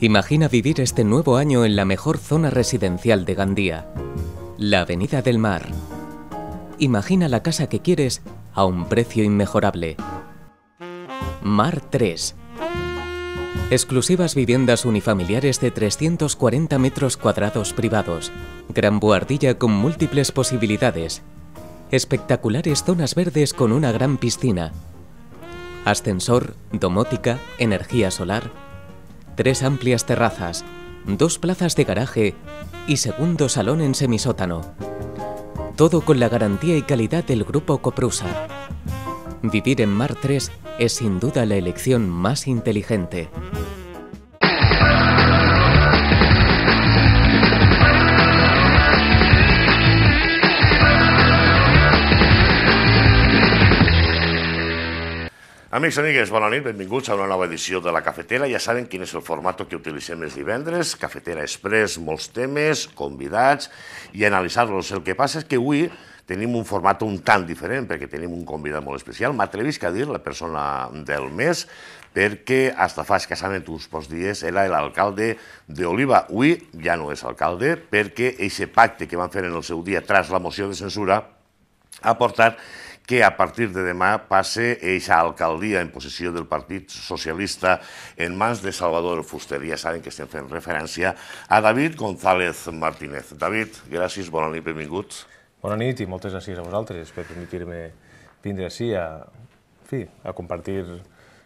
Imagina vivir este nuevo año en la mejor zona residencial de Gandía, la Avenida del Mar. Imagina la casa que quieres a un precio inmejorable. Mar 3. Exclusivas viviendas unifamiliares de 340 metros cuadrados privados. Gran buhardilla con múltiples posibilidades. Espectaculares zonas verdes con una gran piscina. Ascensor, domótica, energía solar. Tres amplias terrazas. Dos plazas de garaje y segundo salón en semisótano. Todo con la garantía y calidad del Grupo Coprusa. Vivir en Mar 3 es sin duda la elección más inteligente. Amics i amigues, bona nit, benvinguts a una nova edició de La Cafetera. Ja saben quin és el format que utilitzem els divendres, Cafetera Express, molts temes, convidats i analitzar-los. El que passa és que avui tenim un format un tant diferent, perquè tenim un convidat molt especial. M'atrevisc a dir la persona del mes, perquè hasta fa escassament uns pocs dies era l'alcalde d'Oliva. Avui ja no és alcalde, perquè aquest pacte que van fer en el seu dia tras la moció de censura ha portat que a partir de demà passe eixa alcaldia en possessió del Partit Socialista en mans de Salvador Fuster. Ja saben que estem fent referència a David González Martínez. David, gràcies, bona nit, benvinguts. Bona nit i moltes gràcies a vosaltres per permetir-me vindre així a, en fi, a compartir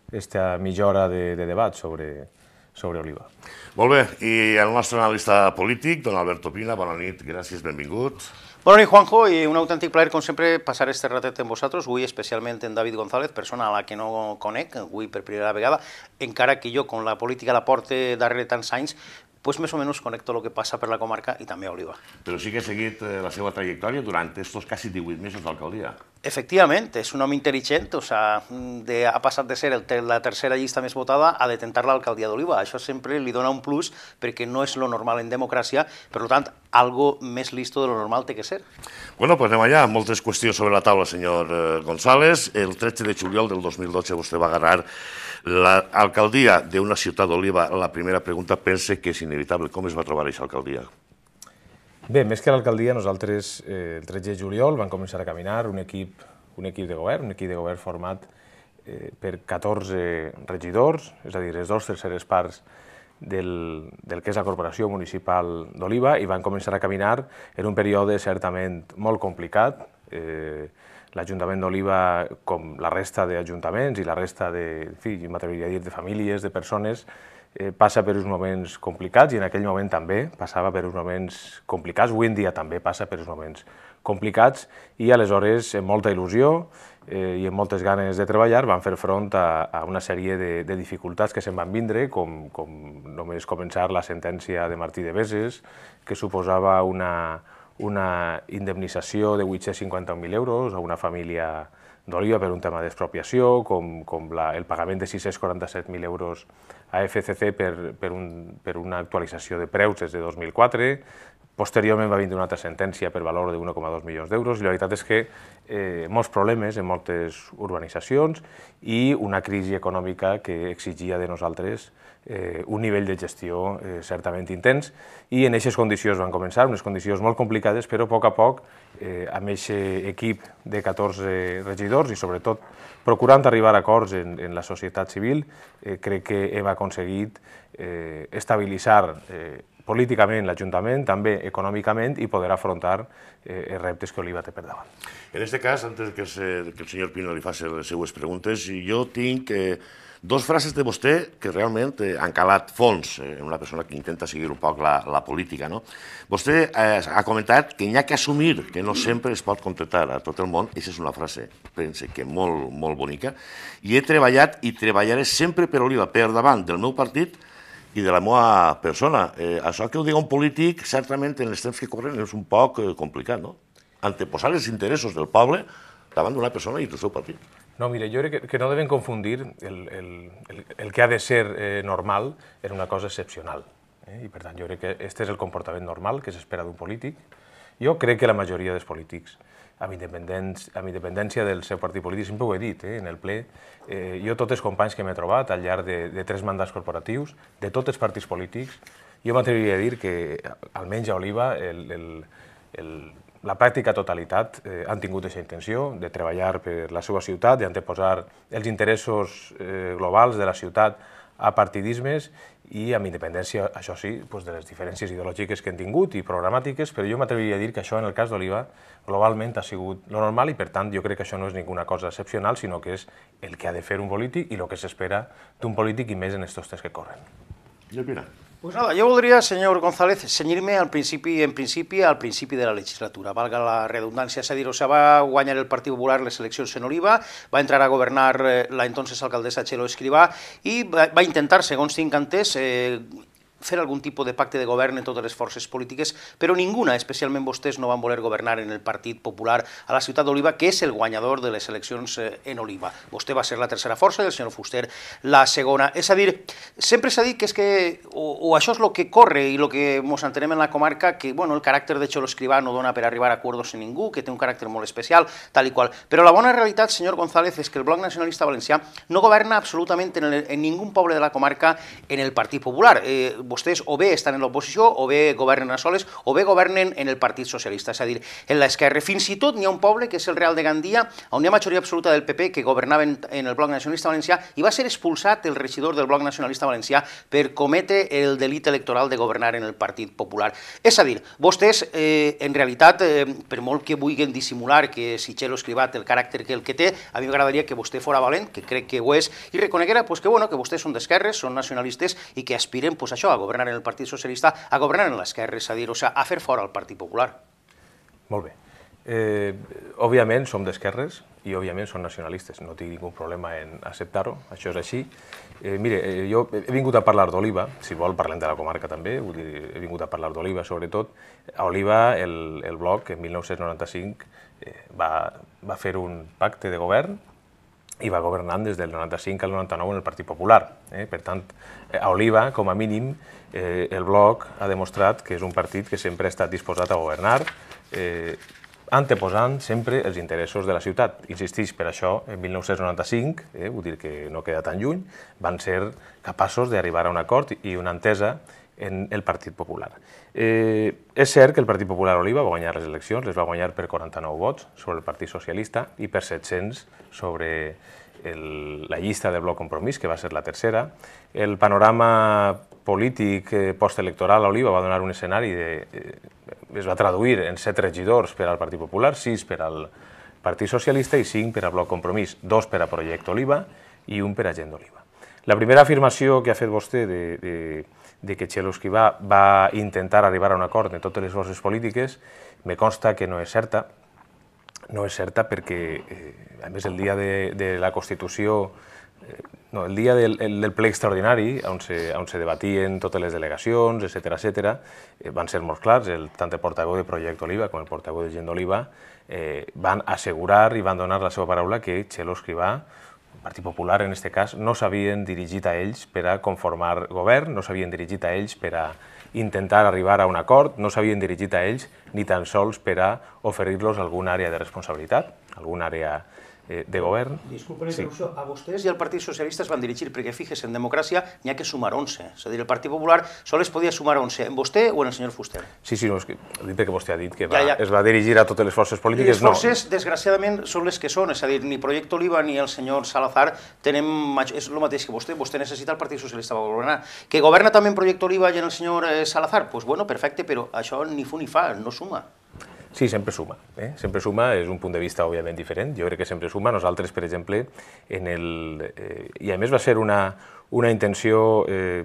aquesta mitja hora de, de debat sobre, sobre Oliva. Molt bé, i el nostre analista polític, don Alberto Pina, bona nit, gràcies, benvingut. Bona nit, Juanjo, i un autèntic plaer, com sempre, passar este ratet amb vosaltres, avui especialment en David González, persona a la que no conec, avui per primera vegada, encara que jo, con la política la porte darrere tants anys, pues més o menys conecto lo que passa per la comarca i també a Oliva. Però sí que he seguit eh, la seva trajectòria durant estos quasi 18 mesos d'alcaldia. Efectivament, és un home intel·ligent, o sea, de, ha passat de ser el, la tercera llista més votada a detentar l'alcaldia d'Oliva. Això sempre li dona un plus perquè no és lo normal en democràcia, per tant, algo més listo de lo normal té que ser. Bueno, pues anem allà. Moltes qüestions sobre la taula, senyor eh, González. El 13 de juliol del 2012 vostè va agarrar l'alcaldia d'una ciutat d'Oliva. La primera pregunta pense que és inevitable. Com es va trobar aquesta alcaldia? Bé, més que l'alcaldia, nosaltres eh, el 13 de juliol vam començar a caminar un equip, un equip de govern, un equip de govern format eh, per 14 regidors, és a dir, les dues terceres parts del, del que és la Corporació Municipal d'Oliva i van començar a caminar en un període certament molt complicat. Eh, L'Ajuntament d'Oliva, com la resta d'ajuntaments i la resta de, en fi, m'atreviria a dir, de famílies, de persones, eh, passa per uns moments complicats i en aquell moment també passava per uns moments complicats, avui en dia també passa per uns moments complicats i aleshores amb molta il·lusió eh, i amb moltes ganes de treballar van fer front a, a una sèrie de, de dificultats que se'n van vindre, com, com només començar la sentència de Martí de Beses, que suposava una, una indemnització de 851.000 euros a una família d'Oliva per un tema d'expropiació, com, com la, el pagament de 647.000 euros a FCC per, per, un, per una actualització de preus des de 2004, Posteriorment va vindre una altra sentència per valor de 1,2 milions d'euros. I la veritat és que eh, molts problemes en moltes urbanitzacions i una crisi econòmica que exigia de nosaltres eh, un nivell de gestió eh, certament intens i en aquestes condicions van començar, unes condicions molt complicades, però a poc a poc, eh, amb aquest equip de 14 regidors i sobretot procurant arribar a acords en, en la societat civil, eh, crec que hem aconseguit eh, estabilitzar eh, políticament l'Ajuntament, també econòmicament i poder afrontar eh, els reptes que Oliva té per davant. En aquest cas, antes que, se, que el senyor Pino li faci les seues preguntes, jo tinc eh, dos frases de vostè que realment eh, han calat fons en eh, una persona que intenta seguir un poc la, la política. No? Vostè eh, ha comentat que n'hi ha que assumir que no sempre es pot contestar a tot el món. Aquesta és una frase, pense que molt, molt bonica. I he treballat i treballaré sempre per Oliva, per davant del meu partit, i de la meva persona. Eh, això que ho diga un polític, certament en els temps que corren és un poc eh, complicat, no? Anteposar els interessos del poble davant d'una persona i del seu partit. No, mira, jo crec que, que no devem confundir el, el, el, el que ha de ser eh, normal en una cosa excepcional. Eh? I per tant, jo crec que aquest és el comportament normal que s'espera d'un polític. Jo crec que la majoria dels polítics amb, amb independència del seu partit polític, sempre ho he dit, eh, en el ple, eh, jo tots els companys que m'he trobat al llarg de, de tres mandats corporatius, de tots els partits polítics, jo m'atreviria a dir que, almenys a Oliva, el, el, el, la pràctica totalitat eh, han tingut aquesta intenció de treballar per la seva ciutat, d'anteposar els interessos eh, globals de la ciutat a partidismes i amb independència, això sí, doncs de les diferències ideològiques que han tingut i programàtiques, però jo m'atreviria a dir que això en el cas d'Oliva globalment ha sigut lo normal i per tant jo crec que això no és ninguna cosa excepcional, sinó que és el que ha de fer un polític i el que s'espera d'un polític i més en estos temps que corren. I opina? Pues nada, yo podría, señor González, ceñirme al principi, en principi al principi de la legislatura, valga la redundància, és a dir, o sea, va guanyar el Partit Popular les eleccions en Oliva, va entrar a governar eh, la entonces alcaldessa Chelo Escrivà i va, va intentar, segons tinc entès, eh, fer algun tipus de pacte de govern en totes les forces polítiques, però ninguna, especialment vostès, no van voler governar en el Partit Popular a la ciutat d'Oliva, que és el guanyador de les eleccions eh, en Oliva. Vostè va ser la tercera força i el senyor Fuster la segona. És a dir, sempre s'ha dit que és que, o, o això és el que corre i el que ens entenem en la comarca, que bueno, el caràcter de Xolo Escrivà no dona per arribar a acords amb ningú, que té un caràcter molt especial, tal i qual. Però la bona realitat, senyor González, és que el Bloc Nacionalista Valencià no governa absolutament en, el, en ningú poble de la comarca en el Partit Popular. Eh, vostès o bé estan en l'oposició, o bé governen a soles, o bé governen en el Partit Socialista, és a dir, en l'esquerra. Fins i tot n'hi ha un poble, que és el Real de Gandia, on hi ha majoria absoluta del PP que governava en, el Bloc Nacionalista Valencià i va ser expulsat el regidor del Bloc Nacionalista Valencià per cometre el delit electoral de governar en el Partit Popular. És a dir, vostès, eh, en realitat, eh, per molt que vulguin dissimular que si Xelo Escrivat el caràcter que el que té, a mi m'agradaria que vostè fora valent, que crec que ho és, i reconeguera pues, que, bueno, que vostès són d'esquerres, són nacionalistes i que aspiren pues, això, a governar en el Partit Socialista a governar en l'esquerra, és a dir, o sigui, a fer fora el Partit Popular. Molt bé. Eh, òbviament som d'esquerres i òbviament són nacionalistes, no tinc ningú problema en acceptar-ho, això és així. Eh, mire, eh, jo he vingut a parlar d'Oliva, si vol parlem de la comarca també, dir, he vingut a parlar d'Oliva sobretot. A Oliva el, el bloc en 1995 eh, va, va fer un pacte de govern i va governant des del 95 al 99 en el Partit Popular. Eh? Per tant, a Oliva, com a mínim, eh, el Bloc ha demostrat que és un partit que sempre ha estat disposat a governar, eh, anteposant sempre els interessos de la ciutat. Insistix, per això, en 1995, eh, vull dir que no queda tan lluny, van ser capaços d'arribar a un acord i una entesa en el Partit Popular. Eh, és cert que el Partit Popular Oliva va guanyar les eleccions, les va guanyar per 49 vots sobre el Partit Socialista i per 700 sobre el, la llista de Bloc Compromís, que va ser la tercera. El panorama polític eh, postelectoral a Oliva va donar un escenari de... Eh, es va traduir en set regidors per al Partit Popular, sis per al Partit Socialista i cinc per al Bloc Compromís, dos per a Projecte Oliva i un per a Gent d'Oliva. La primera afirmació que ha fet vostè de, de, de que Txelo Esquivà va intentar arribar a un acord en totes les forces polítiques, me consta que no és certa, no és certa perquè, eh, a més, el dia de, de la Constitució, eh, no, el dia del, el, del ple extraordinari, on se, on se debatien totes les delegacions, etc etc, eh, van ser molt clars, el, tant el portaveu de Projecte Oliva com el portaveu de Gent d'Oliva eh, van assegurar i van donar la seva paraula que Txelo Escrivà, Partit Popular en aquest cas, no s'havien dirigit a ells per a conformar govern, no s'havien dirigit a ells per a intentar arribar a un acord, no s'havien dirigit a ells ni tan sols per a oferir-los alguna àrea de responsabilitat, alguna àrea eh, de govern. Disculpen, sí. a vostès i al Partit Socialista es van dirigir, perquè fíjese, en democràcia n'hi ha que sumar 11. És a dir, el Partit Popular sols podia sumar 11, en vostè o en el senyor Fuster? Sí, sí, no, és que, dit que vostè ha dit que va, ja, ja. es va dirigir a totes les forces polítiques, les forces, no. desgraciadament, són les que són, és a dir, ni Projecte Oliva ni el senyor Salazar tenen, és el mateix que vostè, vostè necessita el Partit Socialista per governar. Que governa també en Projecte Oliva i en el senyor eh, Salazar? Doncs pues bueno, perfecte, però això ni fu ni fa, no suma. Sí, sempre suma. Eh? Sempre suma, és un punt de vista òbviament diferent. Jo crec que sempre suma. Nosaltres, per exemple, en el, eh, i a més va ser una, una intenció eh,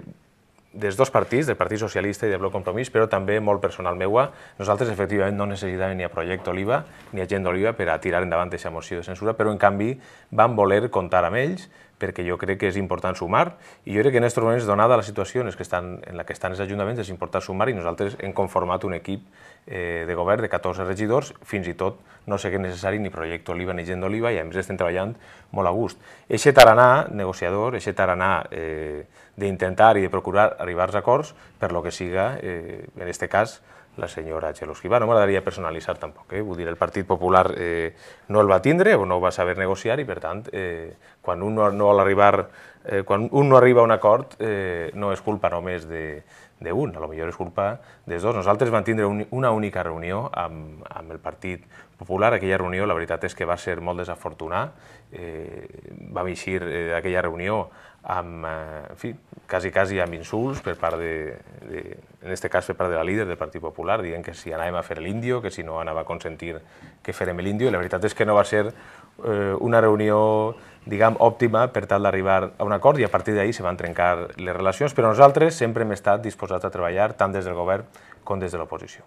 dels dos partits, del Partit Socialista i del Bloc Compromís, però també molt personal meua, nosaltres efectivament no necessitàvem ni a Projecte Oliva ni a Gent d'Oliva per a tirar endavant aquesta moció de censura, però en canvi vam voler comptar amb ells perquè jo crec que és important sumar i jo crec que en aquests moments, donada la situació en, que estan, en la que estan els ajuntaments, és important sumar i nosaltres hem conformat un equip eh, de govern de 14 regidors, fins i tot no sé què necessari ni projecte Oliva ni gent d'Oliva i a més estem treballant molt a gust. Eixe taranà negociador, eixe taranà eh, d'intentar i de procurar arribar a acords per lo que siga, eh, en aquest cas, la senyora Txelo Escrivà. No m'agradaria personalitzar tampoc, eh? vull dir, el Partit Popular eh, no el va tindre o no va saber negociar i, per tant, eh, quan un no, no arribar, eh, quan un no arriba a un acord, eh, no és culpa només de, d'un, a lo millor és culpa dels dos. Nosaltres vam tindre un, una única reunió amb, amb el Partit Popular. Aquella reunió, la veritat és que va ser molt desafortunada. Eh, vam eixir eh, reunió amb, eh, en fi, quasi, quasi amb insults per part de, de, en aquest cas per part de la líder del Partit Popular, dient que si anàvem a fer l'índio, que si no anava a consentir que farem l'índio, i la veritat és que no va ser eh, una reunió diguem, òptima per tal d'arribar a un acord i a partir d'ahir se van trencar les relacions, però nosaltres sempre hem estat disposats a treballar tant des del govern com des de l'oposició.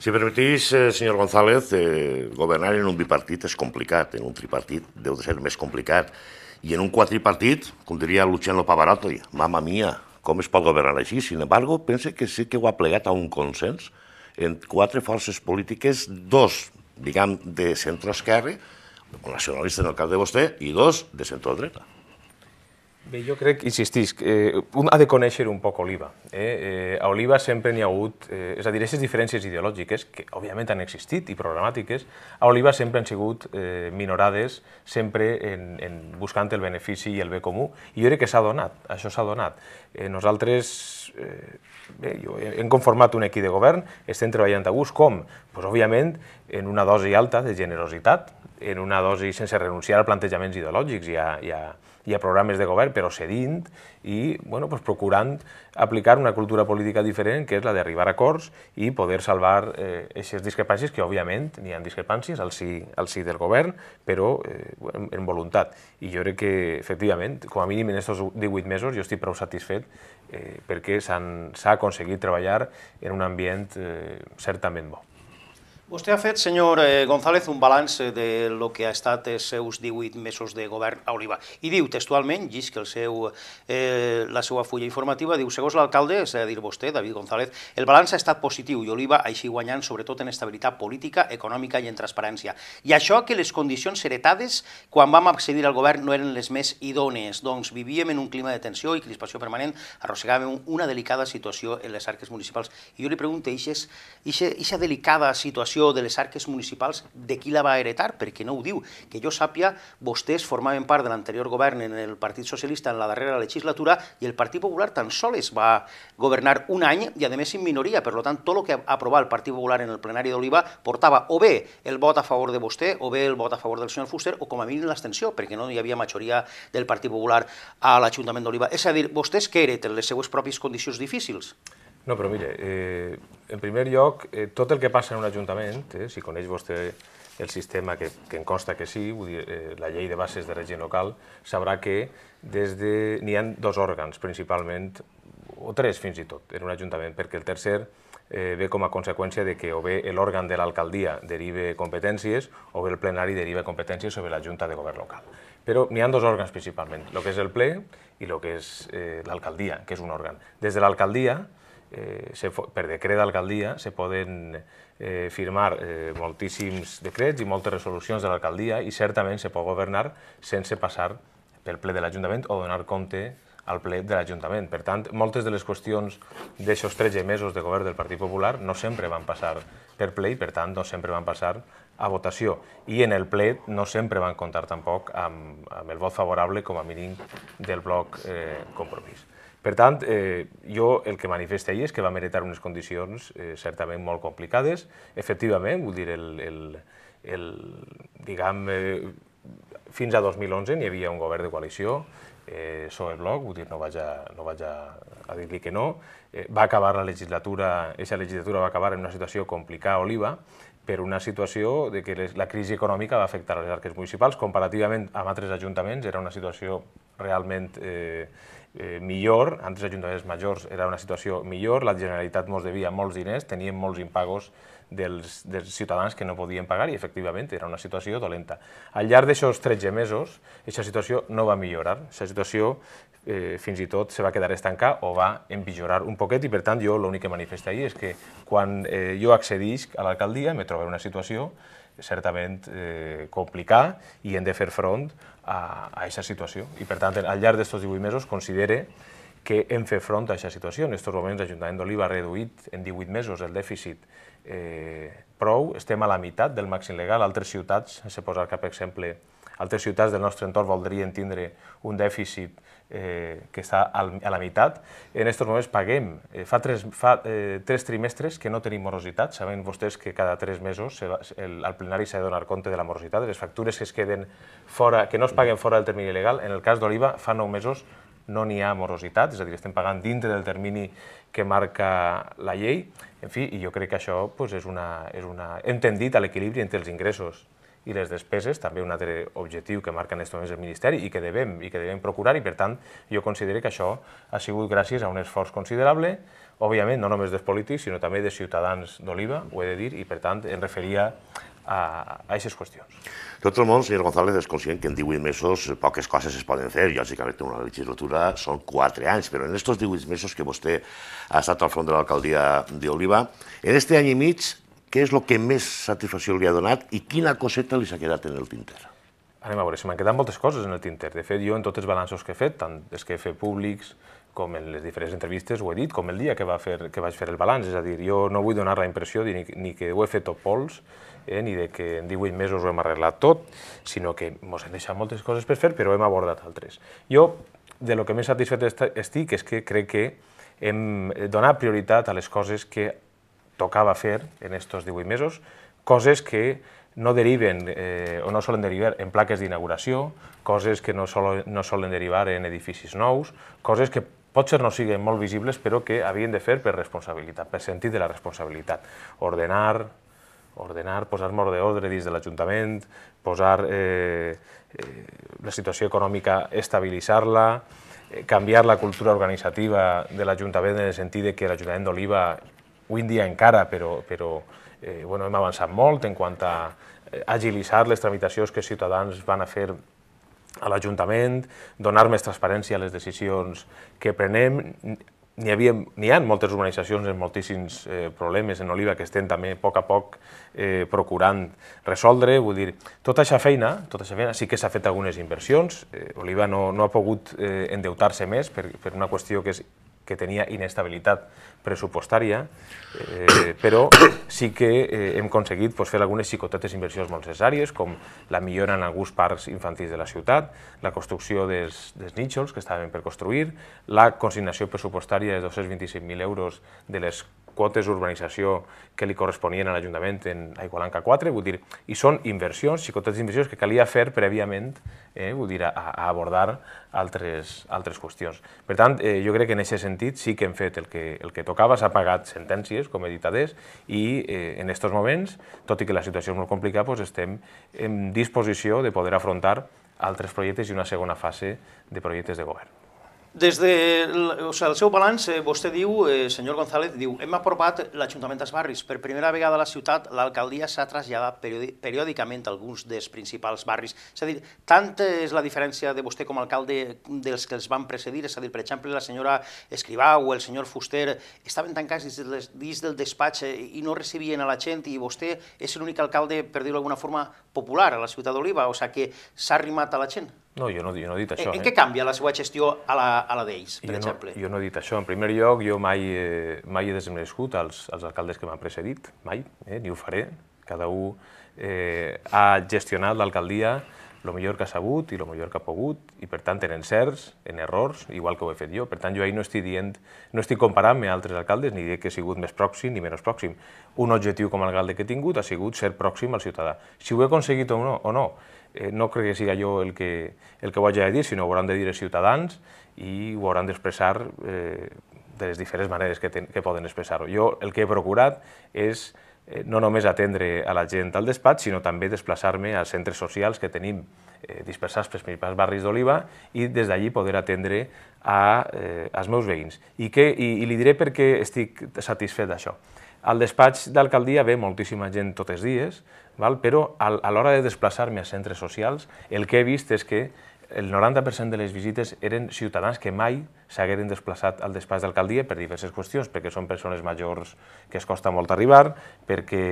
Si permetís, eh, senyor González, eh, governar en un bipartit és complicat, en un tripartit deu de ser més complicat. I en un quadripartit, com diria Luciano Pavarotti, mama mia, com es pot governar així? Sin embargo, pense que sí que ho ha plegat a un consens en quatre forces polítiques, dos, diguem, de centre-esquerra, nacionalista en el cas de vostè, i dos, de centre-dreta. Bé, jo crec, insistisc, eh, un ha de conèixer un poc Oliva. Eh? Eh, a Oliva sempre n'hi ha hagut, eh, és a dir, aquestes diferències ideològiques, que òbviament han existit i programàtiques, a Oliva sempre han sigut eh, minorades, sempre en, en buscant el benefici i el bé comú, i jo crec que s'ha donat, això s'ha donat. Eh, nosaltres, eh, bé, jo, hem conformat un equip de govern, estem treballant a gust, com? Pues, òbviament, en una dosi alta de generositat, en una dosi sense renunciar a plantejaments ideològics i a, i a, hi ha programes de govern, però cedint i bueno, pues procurant aplicar una cultura política diferent, que és la d'arribar a acords i poder salvar aquestes eh, discrepàncies, que òbviament n'hi ha discrepàncies al si, al si del govern, però eh, en, en voluntat. I jo crec que, efectivament, com a mínim en aquests 18 mesos, jo estic prou satisfet eh, perquè s'ha aconseguit treballar en un ambient eh, certament bo. Vostè ha fet, senyor eh, González, un balanç de lo que ha estat els seus 18 mesos de govern a Oliva. I diu textualment, llisc el seu, eh, la seva fulla informativa, diu, segons l'alcalde, és a dir vostè, David González, el balanç ha estat positiu i Oliva així guanyant sobretot en estabilitat política, econòmica i en transparència. I això que les condicions heretades quan vam accedir al govern no eren les més idònees, doncs vivíem en un clima de tensió i crispació permanent, arrossegàvem una delicada situació en les arques municipals. I jo li pregunto, aquesta delicada situació gestió de les arques municipals, de qui la va heretar? Perquè no ho diu. Que jo sàpia, vostès formaven part de l'anterior govern en el Partit Socialista en la darrera legislatura i el Partit Popular tan sols va governar un any i a més en minoria. Per tant, tot el que aprovat el Partit Popular en el plenari d'Oliva portava o bé el vot a favor de vostè o bé el vot a favor del senyor Fuster o com a mínim l'extensió, perquè no hi havia majoria del Partit Popular a l'Ajuntament d'Oliva. És a dir, vostès què hereten les seues pròpies condicions difícils? No, però mire, eh, en primer lloc, eh, tot el que passa en un ajuntament, eh, si coneix vostè el sistema, que, que em consta que sí, vull dir, eh, la llei de bases de règim local, sabrà que des de... n'hi ha dos òrgans, principalment, o tres fins i tot, en un ajuntament, perquè el tercer eh, ve com a conseqüència de que o bé l'òrgan de l'alcaldia derive competències o bé el plenari deriva competències sobre la Junta de Govern local. Però n'hi ha dos òrgans principalment, el que és el ple i el que és eh, l'alcaldia, que és un òrgan. Des de l'alcaldia, eh, se, per decret d'alcaldia se poden eh, firmar eh, moltíssims decrets i moltes resolucions de l'alcaldia i certament se pot governar sense passar pel ple de l'Ajuntament o donar compte al ple de l'Ajuntament. Per tant, moltes de les qüestions d'aixòs 13 mesos de govern del Partit Popular no sempre van passar per ple i, per tant, no sempre van passar a votació. I en el ple no sempre van comptar tampoc amb, amb el vot favorable, com a mínim, del bloc eh, Compromís. Per tant, eh, jo el que manifesta ahir és que vam heretar unes condicions eh, certament molt complicades. Efectivament, vull dir, el, el, el, diguem, eh, fins a 2011 n'hi havia un govern de coalició, eh, el Bloc, vull dir, no vaig a, no vaig a, a dir-li que no. Eh, va acabar la legislatura, aquesta legislatura va acabar en una situació complicada Oliva, per una situació de que les, la crisi econòmica va afectar les arques municipals. Comparativament amb altres ajuntaments era una situació realment eh, eh, millor, altres ajuntaments majors era una situació millor, la Generalitat mos devia molts diners, teníem molts impagos dels, dels ciutadans que no podien pagar i efectivament era una situació dolenta. Al llarg d'aixòs 13 mesos, aquesta situació no va millorar, aquesta situació eh, fins i tot se va quedar estancar o va empitjorar un poquet i per tant jo l'únic que manifesta ahir és que quan eh, jo accedisc a l'alcaldia me trobo en una situació certament eh, complicada i hem de fer front a aquesta situació. I per tant, al llarg d'aquests 18 mesos considere que hem fet front a aquesta situació. En aquests moments l'Ajuntament d'Oliva ha reduït en 18 mesos el dèficit eh, prou, estem a la meitat del màxim legal. Altres ciutats, se posar cap exemple, altres ciutats del nostre entorn voldrien tindre un dèficit eh, que està a la meitat. En aquests moments paguem, eh, fa, tres, fa eh, tres trimestres que no tenim morositat, saben vostès que cada tres mesos se el, plenari s'ha de donar compte de la morositat, les factures que es queden fora, que no es paguen fora del termini legal, en el cas d'Oliva fa nou mesos no n'hi ha morositat, és a dir, estem pagant dintre del termini que marca la llei. En fi, i jo crec que això pues, és una, és una... hem tendit a l'equilibri entre els ingressos i les despeses, també un altre objectiu que marca en aquests moments el Ministeri i que devem, i que devem procurar, i per tant jo considero que això ha sigut gràcies a un esforç considerable, òbviament no només dels polítics, sinó també de ciutadans d'Oliva, ho he de dir, i per tant em referia a aquestes qüestions. Tot el món, senyor González, és conscient que en 18 mesos poques coses es poden fer. Lògicament, una legislatura són 4 anys, però en aquests 18 mesos que vostè ha estat al front de l'alcaldia d'Oliva, en aquest any i mig, què és el que més satisfacció li ha donat i quina coseta li s'ha quedat en el tinter? Anem a veure, se m'han quedat moltes coses en el tinter. De fet, jo en tots els balanços que he fet, tant els que he fet públics com en les diferents entrevistes, ho he dit, com el dia que, va fer, que vaig fer el balanç. És a dir, jo no vull donar la impressió ni, ni que ho he fet tot pols, eh, ni de que en 18 mesos ho hem arreglat tot, sinó que ens hem deixat moltes coses per fer, però hem abordat altres. Jo, de lo que més satisfet estic és que crec que hem donat prioritat a les coses que tocava fer en aquests 18 mesos, coses que no deriven eh, o no solen derivar en plaques d'inauguració, coses que no, sol, no solen derivar en edificis nous, coses que potser no siguin molt visibles, però que havien de fer per responsabilitat, per sentit de la responsabilitat. Ordenar, ordenar, posar mort d'ordre dins de l'Ajuntament, posar eh, eh, la situació econòmica, estabilitzar-la, eh, canviar la cultura organitzativa de l'Ajuntament en el sentit de que l'Ajuntament d'Oliva, avui en dia encara, però, però eh, bueno, hem avançat molt en quant a eh, agilitzar les tramitacions que ciutadans van a fer a l'Ajuntament, donar més transparència a les decisions que prenem, n'hi havia, n'hi ha moltes urbanitzacions amb moltíssims eh, problemes en Oliva que estem també a poc a poc eh, procurant resoldre, vull dir, tota aquesta feina, tota aquesta feina sí que s'ha fet algunes inversions, eh, Oliva no, no ha pogut eh, endeutar-se més per, per una qüestió que és que tenia inestabilitat pressupostària, eh, però sí que eh, hem aconseguit fer algunes xicotetes inversions molt necessàries, com la millora en alguns parcs infantils de la ciutat, la construcció dels nítxols que estaven per construir, la consignació pressupostària de 225.000 euros de les quotes d'urbanització que li corresponien a l'Ajuntament en Aigualanca 4, vull dir, i són inversions, xicotetes d'inversions que calia fer prèviament, eh, vull dir, a, a abordar altres, altres qüestions. Per tant, eh, jo crec que en aquest sentit sí que hem fet el que, el que tocava, s'ha pagat sentències, com he dit adés, i eh, en aquests moments, tot i que la situació és molt complicada, doncs estem en disposició de poder afrontar altres projectes i una segona fase de projectes de govern. Des de o sigui, el seu balanç, eh, vostè diu, eh, senyor González, diu, hem apropat l'Ajuntament dels barris. Per primera vegada a la ciutat, l'alcaldia s'ha traslladat periòdicament a alguns dels principals barris. És a dir, tanta és la diferència de vostè com a alcalde dels que els van precedir, és a dir, per exemple, la senyora Escrivà o el senyor Fuster estaven tancats dins, del, dins del despatx eh, i no recibien a la gent i vostè és l'únic alcalde, per dir-ho d'alguna forma, popular a la ciutat d'Oliva, o sigui que s'ha arrimat a la gent. No, jo no, jo no he dit això. En, en eh? què canvia la seva gestió a la, a la d'ells, per jo exemple? No, jo no he dit això. En primer lloc, jo mai, eh, mai he desmerescut als, als alcaldes que m'han precedit, mai, eh, ni ho faré. Cada un eh, ha gestionat l'alcaldia el millor que ha sabut i el millor que ha pogut, i per tant en encerts, en errors, igual que ho he fet jo. Per tant, jo ahir no estic dient, no estic comparant-me a altres alcaldes, ni dir que he sigut més pròxim ni menys pròxim. Un objectiu com a alcalde que he tingut ha sigut ser pròxim al ciutadà. Si ho he aconseguit o no, o no eh, no crec que siga jo el que, el que ho hagi de dir, sinó ho hauran de dir els ciutadans i ho hauran d'expressar eh, de les diferents maneres que, ten, que poden expressar-ho. Jo el que he procurat és eh, no només atendre a la gent al despatx, sinó també desplaçar-me als centres socials que tenim eh, dispersats pels principals barris d'Oliva i des d'allí poder atendre a, eh, als meus veïns. I, que, i, I li diré per què estic satisfet d'això. Al despatx d'alcaldia ve moltíssima gent tots els dies, val? però a l'hora de desplaçar-me a centres socials, el que he vist és que el 90% de les visites eren ciutadans que mai s'hagueren desplaçat al despatx d'alcaldia per diverses qüestions, perquè són persones majors que es costa molt arribar, perquè,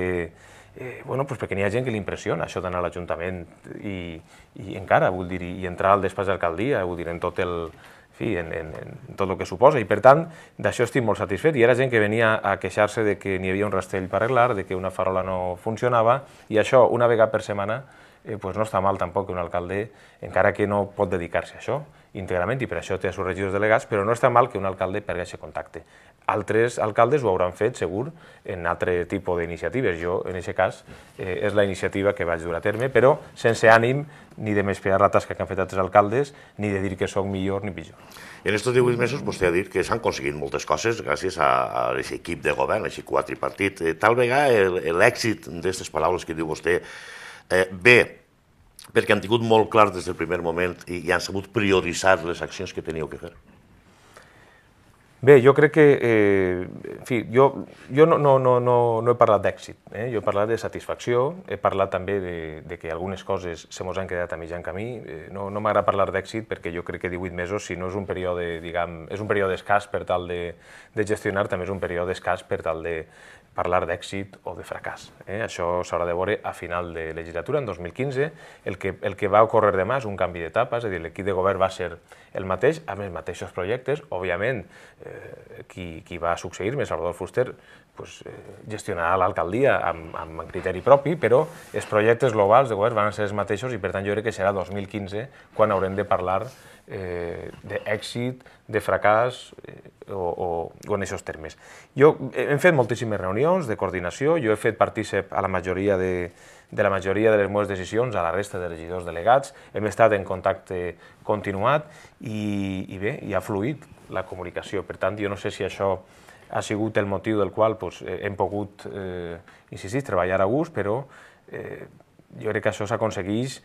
eh, bueno, pues perquè n'hi ha gent que li impressiona això d'anar a l'Ajuntament i, i encara, vull dir, i entrar al despatx d'alcaldia, vull dir, en tot el, fi, en, en, en tot el que suposa. I per tant, d'això estic molt satisfet. I era gent que venia a queixar-se de que n'hi havia un rastell per arreglar, de que una farola no funcionava, i això, una vegada per setmana, eh, pues no està mal tampoc que un alcalde, encara que no pot dedicar-se a això íntegrament, i per això té els seus regidors delegats, però no està mal que un alcalde perdi aquest contacte. Altres alcaldes ho hauran fet, segur, en altre tipus d'iniciatives. Jo, en aquest cas, eh, és la iniciativa que vaig dur a terme, però sense ànim ni de menysprear la tasca que han fet altres alcaldes, ni de dir que sóc millor ni pitjor. En aquests 18 mesos vostè ha dit que s'han aconseguit moltes coses gràcies a, aquest equip de govern, a aquest quadripartit. Eh, tal vegada l'èxit d'aquestes paraules que diu vostè eh, ve perquè han tingut molt clar des del primer moment i, i han sabut prioritzar les accions que teníeu que fer? Bé, jo crec que, eh, en fi, jo, jo no, no, no, no, he parlat d'èxit, eh? jo he parlat de satisfacció, he parlat també de, de que algunes coses se mos han quedat a mitjan camí, eh, no, no m'agrada parlar d'èxit perquè jo crec que 18 mesos, si no és un període, diguem, és un període escàs per tal de, de gestionar, també és un període escàs per tal de, parlar d'èxit o de fracàs. Eh? Això s'haurà de veure a final de legislatura, en 2015. El que, el que va ocórrer demà és un canvi d'etapa, és a dir, l'equip de govern va ser el mateix, amb els mateixos projectes. Òbviament, eh, qui, qui va succeir-me, Salvador Fuster, pues, eh, gestionarà l'alcaldia amb, amb criteri propi, però els projectes globals de govern van ser els mateixos i per tant jo crec que serà 2015 quan haurem de parlar eh, d'èxit, de fracàs eh, o, o, o en aquests termes. Jo hem fet moltíssimes reunions de coordinació, jo he fet partícip a la majoria de, de la majoria de les meves decisions, a la resta de regidors delegats, hem estat en contacte continuat i, i bé, i ha fluït la comunicació. Per tant, jo no sé si això ha sigut el motiu del qual doncs, hem pogut, eh, insistir, treballar a gust, però eh, jo crec que això s'aconsegueix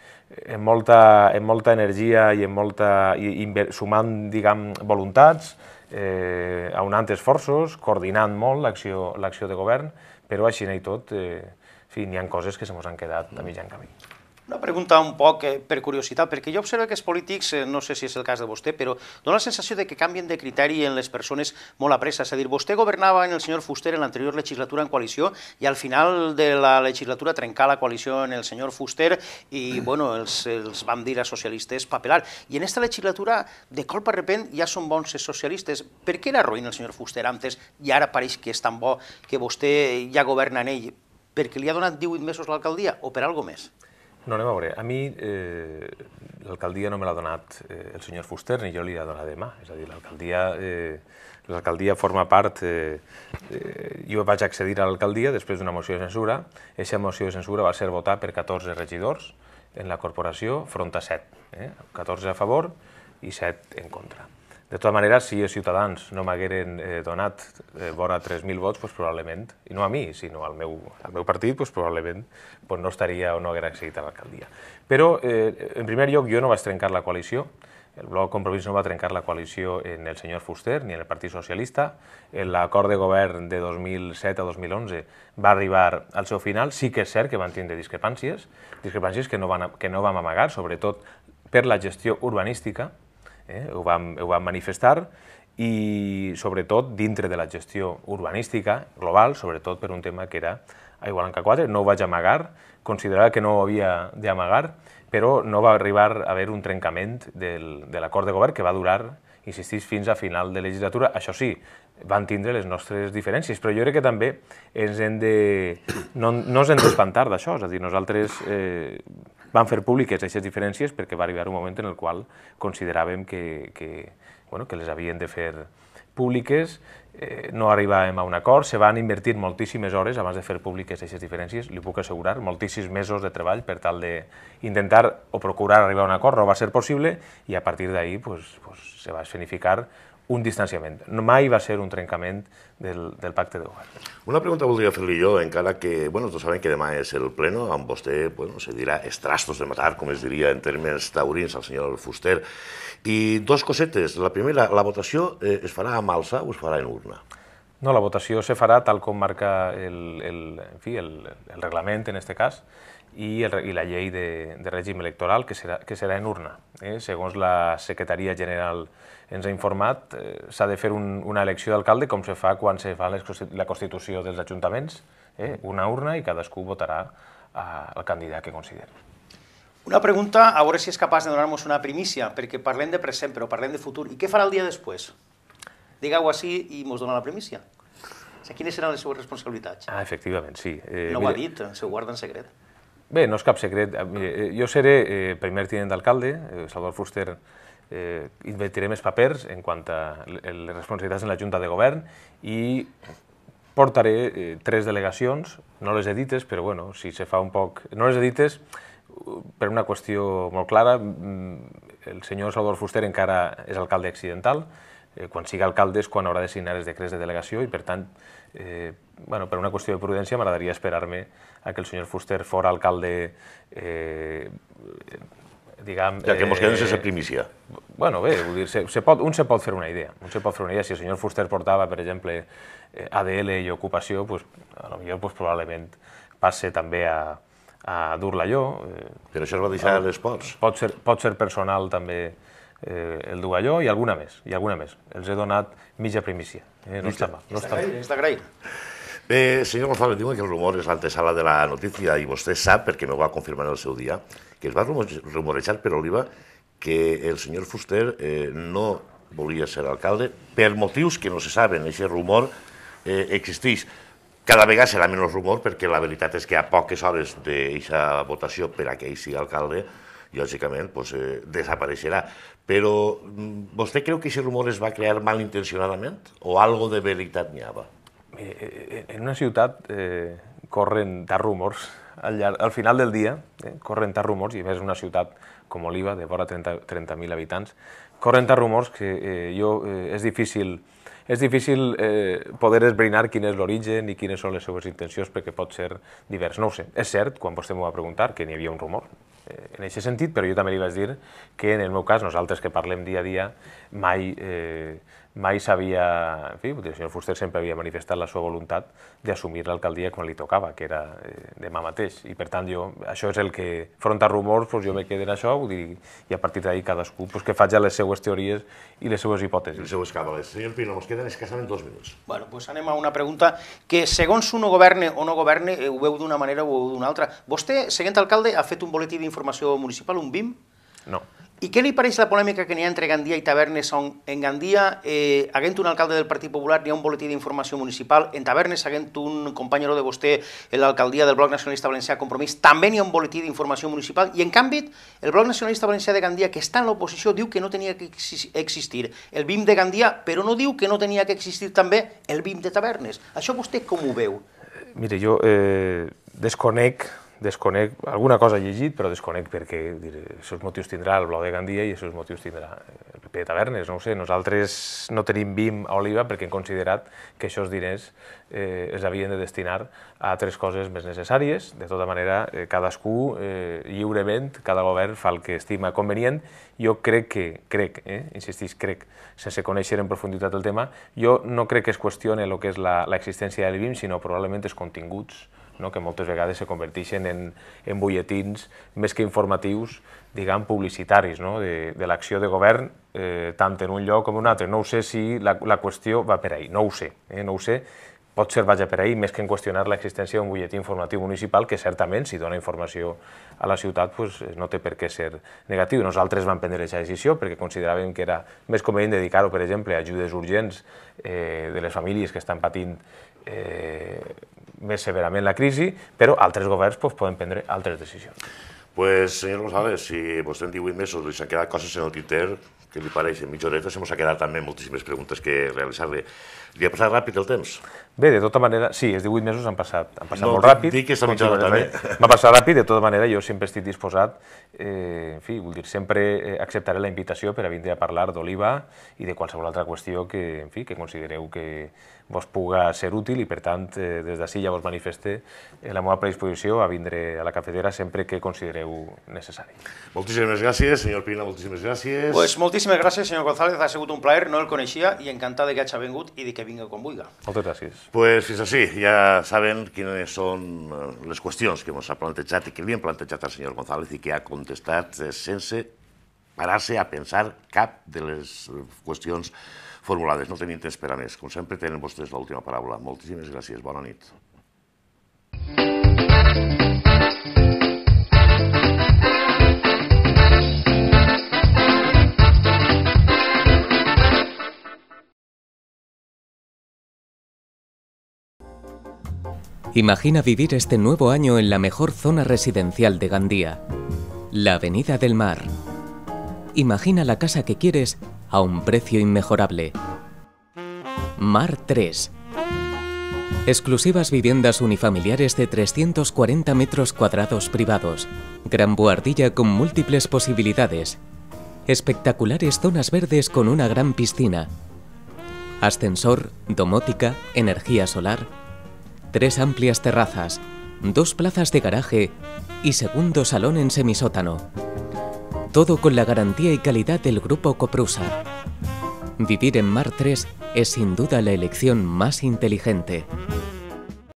amb molta, amb molta energia i, amb molta, i, i sumant diguem, voluntats, eh, aunant esforços, coordinant molt l'acció de govern, però així i tot, eh, fi, n'hi ha coses que se mos han quedat a mitjan camí. Una pregunta un poc eh, per curiositat, perquè jo observo que els polítics, eh, no sé si és el cas de vostè, però dona la sensació de que canvien de criteri en les persones molt a pressa. És a dir, vostè governava en el senyor Fuster en l'anterior legislatura en coalició i al final de la legislatura trencar la coalició en el senyor Fuster i, bueno, els, els vam dir a socialistes papelar. I en esta legislatura, de colpa repent, ja són bons els socialistes. Per què era ruïn el senyor Fuster antes i ara pareix que és tan bo que vostè ja governa en ell? Perquè li ha donat 18 mesos l'alcaldia o per algo més? No, anem a veure. A mi eh, l'alcaldia no me l'ha donat eh, el senyor Fuster ni jo li he donat demà. És a dir, l'alcaldia eh, l'alcaldia forma part... Eh, eh, jo vaig accedir a l'alcaldia després d'una moció de censura. Aquesta moció de censura va ser votada per 14 regidors en la corporació front a 7. Eh? 14 a favor i 7 en contra. De tota manera, si els ciutadans no m'hagueren eh, donat eh, vora 3.000 vots, pues, probablement, i no a mi, sinó al meu, al meu partit, pues, probablement pues, no estaria o no haguera accedit a l'alcaldia. Però, eh, en primer lloc, jo no vaig trencar la coalició, el bloc Compromís no va trencar la coalició en el senyor Fuster ni en el Partit Socialista. L'acord de govern de 2007 a 2011 va arribar al seu final. Sí que és cert que van tindre discrepàncies, discrepàncies que no, van, que no vam amagar, sobretot per la gestió urbanística, eh? ho, vam, ho vam manifestar, i sobretot dintre de la gestió urbanística global, sobretot per un tema que era Aigualanca 4, no ho vaig amagar, considerava que no ho havia d'amagar, però no va arribar a haver un trencament del, de l'acord de govern que va durar, insistís, fins a final de legislatura. Això sí, van tindre les nostres diferències, però jo crec que també ens hem de... no, no ens hem d'espantar d'això, és a dir, nosaltres eh, van fer públiques aquestes diferències perquè va arribar un moment en el qual consideràvem que, que, bueno, que les havien de fer públiques, eh, no arribàvem a un acord, se van invertir moltíssimes hores abans de fer públiques aquestes diferències, li puc assegurar, moltíssims mesos de treball per tal d'intentar o procurar arribar a un acord, no va ser possible i a partir d'ahir pues, pues, se va escenificar un distanciament. Mai va ser un trencament del, del pacte de govern. Una pregunta voldria fer-li jo, encara que, bueno, tots sabem que demà és el pleno, amb vostè, bueno, se dirà estrastos de matar, com es diria en termes taurins al senyor Fuster. I dos cosetes. La primera, la votació eh, es farà amb alça o es farà en urna? No, la votació se farà tal com marca el, el, en fi, el, el reglament, en aquest cas, i, el, i la llei de, de règim electoral, que serà, que serà en urna. Eh? Segons la Secretaria General ens ha informat, eh, s'ha de fer un, una elecció d'alcalde com se fa quan se fa la constitució dels ajuntaments, eh? una urna i cadascú votarà al candidat que consideri. Una pregunta, a veure si és capaç de donar-nos una primícia, perquè parlem de present, però parlem de futur. I què farà el dia després? Digueu així i mos dona la primícia. O sigui, quines seran les seues responsabilitats? Ah, efectivament, sí. Eh, no ho ha dit, se ho guarda en secret. Bé, no és cap secret. Eh, jo seré eh, primer tinent d'alcalde, eh, Salvador Fuster eh, inventaré més papers en quant a les responsabilitats en la Junta de Govern i portaré eh, tres delegacions, no les he dites, però bueno, si se fa un poc... No les he dites, per una qüestió molt clara, mm, el senyor Salvador Fuster encara és alcalde accidental, eh, quan sigui alcalde és quan haurà de signar els decrets de delegació i, per tant, eh, bueno, per una qüestió de prudència m'agradaria esperar-me a que el senyor Fuster fora alcalde, eh, diguem... Ja que mos quedem sense primícia. Bueno, bé, vull dir, se, se pot, un se pot fer una idea. Un se pot fer una idea. Si el senyor Fuster portava, per exemple, eh, ADL i ocupació, pues, a lo millor pues, probablement passe també a, a dur-la jo. Eh, Però això es va deixar a les ports. Pot ser, pot ser personal també eh, el dur allò i alguna més, i alguna més. Els he donat mitja primícia. Eh, no està mal. No està. És d'agrair. Bé, senyor González, diuen que el rumor és l'antesala de la notícia i vostè sap, perquè m'ho va confirmar el seu dia, que es va rumorejar per Oliva que el senyor Fuster eh, no volia ser alcalde per motius que no se saben. Aquest rumor eh, existeix. Cada vegada serà menys rumor perquè la veritat és que a poques hores d'aquesta votació per a que ell sigui alcalde, lògicament, pues, eh, desapareixerà. Però mm, vostè creu que aquest rumor es va crear malintencionadament o algo de veritat n'hi havia? Eh, eh, en una ciutat eh, corren tants rumors, al, llarg, al final del dia eh, corren tants rumors, i més una ciutat com Oliva, de vora 30.000 30 habitants, corren tants rumors que eh, jo eh, és difícil és difícil eh, poder esbrinar quin és l'origen i quines són les seues intencions perquè pot ser divers. No ho sé. És cert, quan vostè m'ho va preguntar, que n'hi havia un rumor eh, en aquest sentit, però jo també li vaig dir que en el meu cas, nosaltres que parlem dia a dia, mai eh, mai s'havia... En fi, el senyor Fuster sempre havia manifestat la seva voluntat d'assumir l'alcaldia quan li tocava, que era eh, demà mateix. I per tant, jo, això és el que, front a rumors, doncs jo me quedo en això, vull dir, i a partir d'ahir cadascú pues, que faci les seues teories i les seues hipòtesis. Les seues càbales. Senyor Pino, ens queden escassament dos minuts. Bueno, pues anem a una pregunta que, segons uno governe o no governe, ho veu d'una manera o d'una altra. Vostè, seguint alcalde, ha fet un boletí d'informació municipal, un BIM? No. I què li pareix la polèmica que n'hi ha entre Gandia i Tavernes, on en Gandia, eh, haguent un alcalde del Partit Popular, n'hi ha un boletí d'informació municipal, en Tavernes, haguent un company de vostè l'alcaldia del Bloc Nacionalista Valencià Compromís, també n'hi ha un boletí d'informació municipal, i en canvi, el Bloc Nacionalista Valencià de Gandia, que està en l'oposició, diu que no tenia que existir el BIM de Gandia, però no diu que no tenia que existir també el BIM de Tavernes. Això vostè com ho veu? Mire, jo eh, desconec desconec, alguna cosa he llegit, però desconec perquè diré, els motius tindrà el Blau de Gandia i els motius tindrà el PP de Tavernes, no ho sé. Nosaltres no tenim BIM a Oliva perquè hem considerat que aquests diners eh, es havien de destinar a altres coses més necessàries. De tota manera, eh, cadascú eh, lliurement, cada govern fa el que estima convenient. Jo crec que, crec, eh, insistís, crec, sense conèixer en profunditat el tema, jo no crec que es qüestione el que és l'existència del BIM, sinó probablement els continguts no? que moltes vegades se converteixen en, en butlletins més que informatius, diguem, publicitaris no? de, de l'acció de govern, eh, tant en un lloc com en un altre. No ho sé si la, la qüestió va per ahí, no ho sé, eh? no ho sé, pot ser vaja per ahí, més que en qüestionar l'existència d'un butlletí informatiu municipal que certament, si dona informació a la ciutat, pues, no té per què ser negatiu. Nosaltres vam prendre aquesta decisió perquè consideràvem que era més convenient dedicar-ho, per exemple, a ajudes urgents eh, de les famílies que estan patint eh, més severament la crisi, però altres governs pues, poden prendre altres decisions. Pues, senyor González, si vostè en 18 mesos li s'han quedat coses en el Twitter, què li pareix? En mitja horeta se m'ha quedat també moltíssimes preguntes que realitzar-li. Li ha passat ràpid el temps? Bé, de tota manera, sí, els 18 mesos han passat, han passat no, molt ràpid. Dic que està mitja hora també. M'ha passat ràpid, de tota manera, jo sempre estic disposat, eh, en fi, vull dir, sempre eh, acceptaré la invitació per a vindre a parlar d'Oliva i de qualsevol altra qüestió que, en fi, que considereu que, vos puga ser útil i, per tant, eh, des d'ací ja vos manifeste eh, la meva predisposició a vindre a la cafetera sempre que considereu necessari. Moltíssimes gràcies, senyor Pina, moltíssimes gràcies. Pues moltíssimes gràcies, senyor González, ha sigut un plaer, no el coneixia i encantat de que hagi vingut i de que vinga quan vulgui. Moltes gràcies. Pues fins així, ja saben quines són eh, les qüestions que ens ha plantejat i que li han plantejat al senyor González i que ha contestat sense parar-se a pensar cap de les qüestions formulades. No tenim temps per a més. Com sempre, tenen vostès l'última paraula. Moltíssimes Imagina vivir este nuevo año en la mejor zona residencial de Gandía, la Avenida del Mar. Imagina la casa que quieres a un precio inmejorable. Mar 3. Exclusivas viviendas unifamiliares de 340 metros cuadrados privados. Gran buhardilla con múltiples posibilidades. Espectaculares zonas verdes con una gran piscina. Ascensor, domótica, energía solar tres amplias terrazas, dos plazas de garaje y segundo salón en semisótano. Todo con la garantía y calidad del grupo Coprusa. Vivir en Mar 3 es sin duda la elección más inteligente.